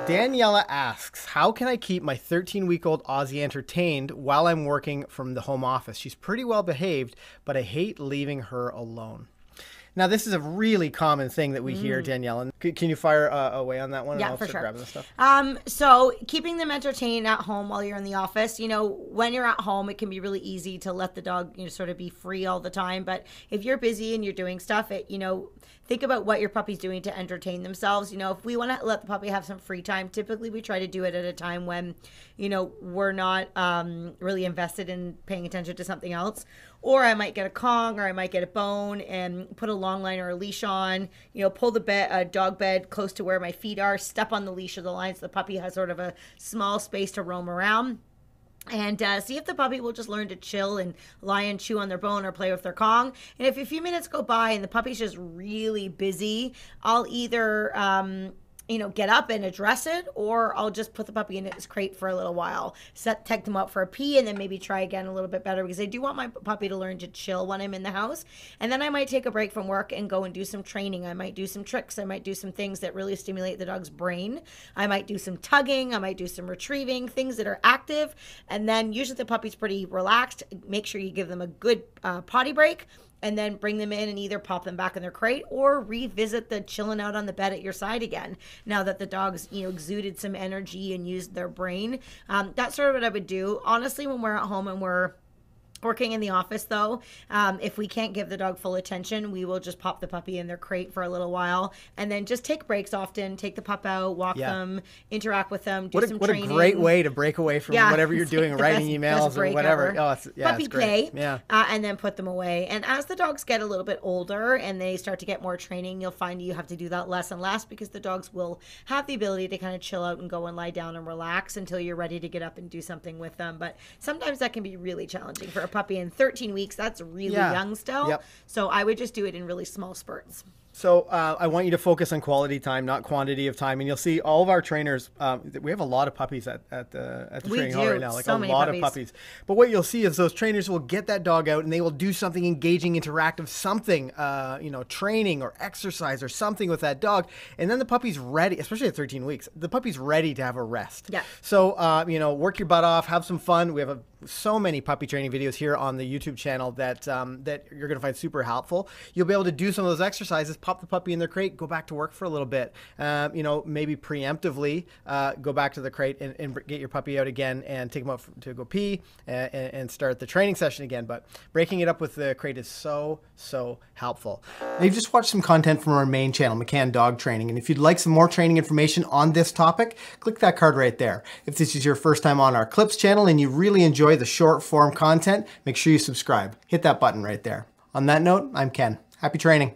Daniela asks, How can I keep my 13 week old Aussie entertained while I'm working from the home office? She's pretty well behaved, but I hate leaving her alone. Now, this is a really common thing that we hear, Danielle. And c- can you fire uh, away on that one? Yeah, and for sure. grabbing the stuff. Um, so keeping them entertained at home while you're in the office, you know, when you're at home, it can be really easy to let the dog, you know, sort of be free all the time. But if you're busy and you're doing stuff, it, you know, think about what your puppy's doing to entertain themselves. You know, if we want to let the puppy have some free time, typically we try to do it at a time when, you know, we're not um, really invested in paying attention to something else. Or I might get a Kong or I might get a bone and put a long line or a leash on, you know, pull the bed, uh, dog bed close to where my feet are, step on the leash or the line so the puppy has sort of a small space to roam around and uh, see if the puppy will just learn to chill and lie and chew on their bone or play with their Kong. And if a few minutes go by and the puppy's just really busy, I'll either um, you know, get up and address it, or I'll just put the puppy in its crate for a little while, set take them up for a pee, and then maybe try again a little bit better because I do want my puppy to learn to chill when I'm in the house. And then I might take a break from work and go and do some training. I might do some tricks. I might do some things that really stimulate the dog's brain. I might do some tugging. I might do some retrieving, things that are active. And then usually the puppy's pretty relaxed. Make sure you give them a good uh, potty break and then bring them in and either pop them back in their crate or revisit the chilling out on the bed at your side again now that the dogs you know exuded some energy and used their brain. Um, that's sort of what i would do. Honestly when we're at home and we're Working in the office, though, um, if we can't give the dog full attention, we will just pop the puppy in their crate for a little while, and then just take breaks often. Take the pup out, walk Yeah. them, interact with them, do What a, some what a great way to break away from Yeah, whatever you're doing, writing best- best emails or whatever. ever. Oh, yeah, puppy it's great. play, Yeah. uh, and then put them away. And as the dogs get a little bit older and they start to get more training, you'll find you have to do that less and less because the dogs will have the ability to kind of chill out and go and lie down and relax until you're ready to get up and do something with them. But sometimes that can be really challenging for a puppy in 13 weeks. That's really Yeah. young still. Yep. So I would just do it in really small spurts. So uh, I want you to focus on quality time, not quantity of time. And you'll see all of our trainers. Um, we have a lot of puppies at, at the at the We training hall right now, like So a lot puppies. of puppies. But what you'll see is those trainers will get that dog out and they will do something engaging, interactive, something, uh, you know, training or exercise or something with that dog. And then the puppy's ready, especially at 13 weeks. The puppy's ready to have a rest. Yeah. So uh, you know, work your butt off, have some fun. We have a, so many puppy training videos here on the YouTube channel that um, that you're going to find super helpful. You'll be able to do some of those exercises, pop the puppy in their crate, go back to work for a little bit. Um, you know, maybe preemptively uh, go back to the crate and, and get your puppy out again and take them out f- to go pee and, and start the training session again. But breaking it up with the crate is so so helpful. Now you've just watched some content from our main channel, McCann Dog Training, and if you'd like some more training information on this topic, click that card right there. If this is your first time on our Clips channel and you really enjoy the short form content, make sure you subscribe. Hit that button right there. On that note, I'm Ken. Happy training.